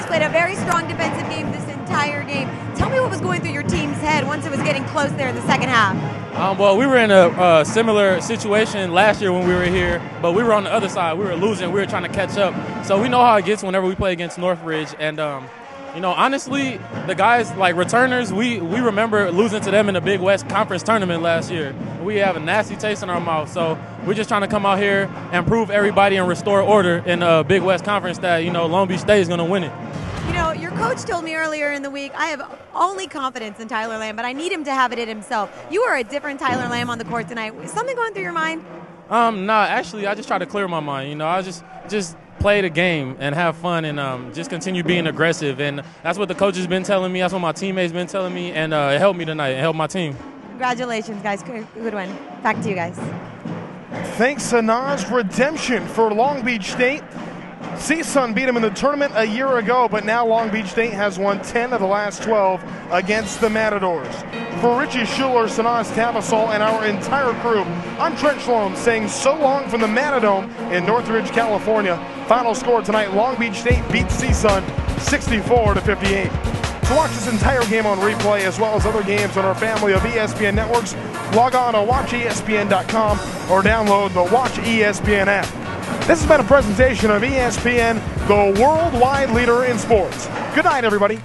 guys played a very strong defensive game this entire game. Tell me what was going through your team's head once it was getting close there in the second half. Um, well, we were in a uh, similar situation last year when we were here, but we were on the other side. We were losing. We were trying to catch up. So we know how it gets whenever we play against Northridge. And um, you know, honestly, the guys like returners, we we remember losing to them in the Big West Conference tournament last year. We have a nasty taste in our mouth. So we're just trying to come out here and prove everybody and restore order in the Big West Conference that you know Long Beach State is going to win it. You know, your coach told me earlier in the week, I have only confidence in Tyler Lamb, but I need him to have it in himself. You are a different Tyler Lamb on the court tonight. Is something going through your mind? Um, nah, actually, I just try to clear my mind. You know, I just just play the game and have fun and um, just continue being aggressive. And that's what the coach has been telling me. That's what my teammates been telling me, and uh, it helped me tonight. It helped my team. Congratulations, guys. Good win. Back to you guys. Thanks to Nas Redemption for Long Beach State. CSUN beat them in the tournament a year ago, but now Long Beach State has won 10 of the last 12 against the Matadors. For Richie Schuler, Sanaz Tavassol, and our entire crew, I'm Trent Shalom saying so long from the Matadome in Northridge, California. Final score tonight, Long Beach State beats CSUN 64 to 58. To watch this entire game on replay as well as other games on our family of ESPN networks, log on to watchespn.com or download the Watch ESPN app. This has been a presentation of ESPN, the worldwide leader in sports. Good night, everybody.